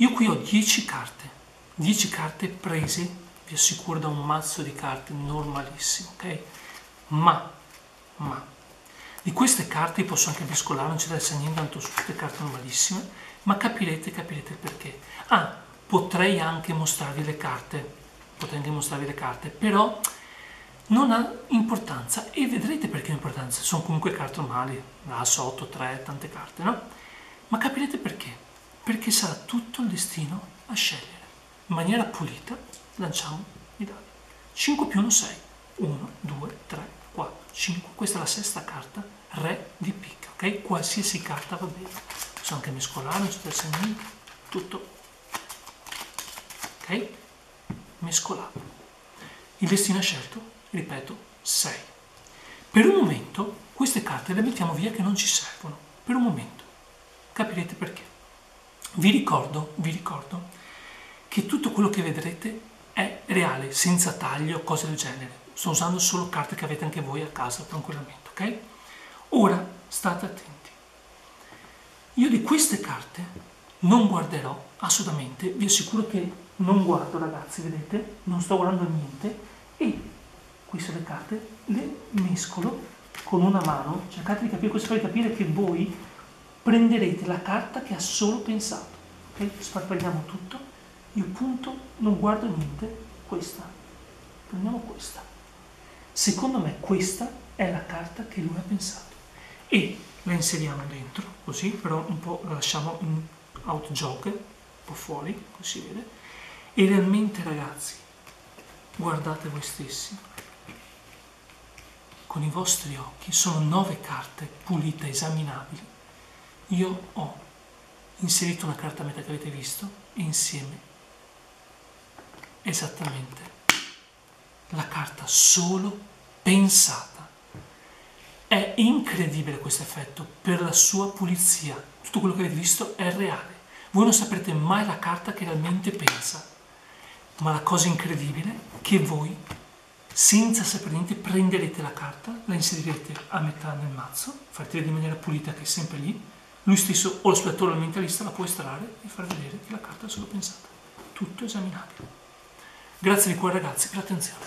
Io qui ho 10 carte, 10 carte prese, vi assicuro, da un mazzo di carte normalissimo, ok? Ma, ma, di queste carte posso anche mescolare, non c'è da essere niente, tanto su tutte carte normalissime, ma capirete, capirete il perché. Ah, potrei anche mostrarvi le carte, potrei anche mostrarvi le carte, però non ha importanza e vedrete perché ha importanza, sono comunque carte normali, la 8, 3, tante carte, no? Ma capirete perché perché sarà tutto il destino a scegliere. In maniera pulita lanciamo i dadi. 5 più 1, 6. 1, 2, 3, 4, 5. Questa è la sesta carta, re di picca, ok? Qualsiasi carta va bene. Posso anche mescolare, c'è niente, tutto. Ok? Mescolato. Il destino ha scelto, ripeto, 6. Per un momento queste carte le mettiamo via che non ci servono. Per un momento. Capirete perché. Vi ricordo, vi ricordo che tutto quello che vedrete è reale, senza taglio o cose del genere. Sto usando solo carte che avete anche voi a casa tranquillamente, ok? Ora state attenti. Io di queste carte non guarderò assolutamente, vi assicuro che non guardo ragazzi, vedete? Non sto guardando niente e queste le carte le mescolo con una mano, cercate di capire, questo per capire che voi prenderete la carta che ha solo pensato. Ok? Sparpagliamo tutto. Io punto, non guardo niente, questa. Prendiamo questa. Secondo me questa è la carta che lui ha pensato. E la inseriamo dentro, così, però un po' la lasciamo in out jog, un po' fuori, così si vede. E realmente ragazzi, guardate voi stessi, con i vostri occhi, sono nove carte pulite, esaminabili, io ho inserito una carta meta che avete visto insieme esattamente la carta solo pensata. È incredibile questo effetto per la sua pulizia. Tutto quello che avete visto è reale. Voi non saprete mai la carta che realmente pensa. Ma la cosa incredibile è che voi, senza sapere niente, prenderete la carta, la inserirete a metà nel mazzo, farete in maniera pulita che è sempre lì, lui stesso o lo spettatore o il mentalista la può estrarre e far vedere che la carta è solo pensata. Tutto esaminabile. Grazie di cuore ragazzi per l'attenzione.